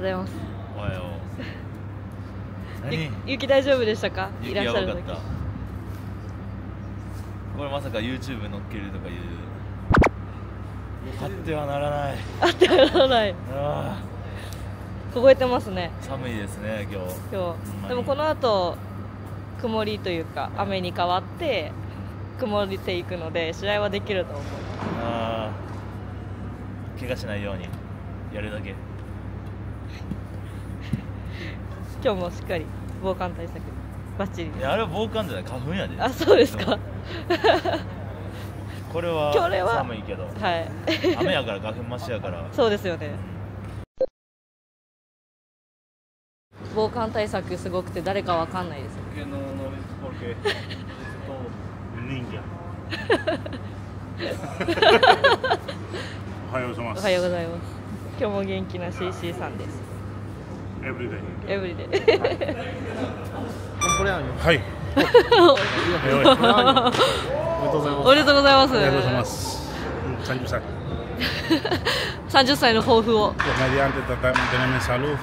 ございます。おはよう。雪大丈夫でしたか？い雪らっしゃる時。これまさか YouTube 乗っけるとかいう。あってはならない。あってならない。あ凍えてますね。ー寒いですね今日。今日。でもこの後曇りというか雨に変わって曇りていくので試合はできると思う。あー怪我しないようにやるだけ 今日もしっかり防寒対策バッチリいやあれは防寒じゃない花粉やで。あそうですか。これは これは寒いけど。はい。雨やから花粉増しやから。そうですよね。防寒対策すごくて誰かわかんないです.おはようございます。おはようございます今日も元気な CC さんです Everyday. エブリデイはい。おめでとうございますありがとうございます。30歳。30歳の抱負を mediante tratar de mantenerme en salud,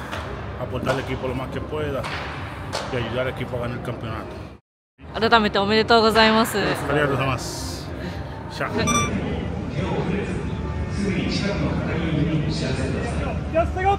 aportar al equipo lo más que pueda y ayudar al equipo a ganar el campeonato. 改めておめでとうございますありがとうございます。やったよ。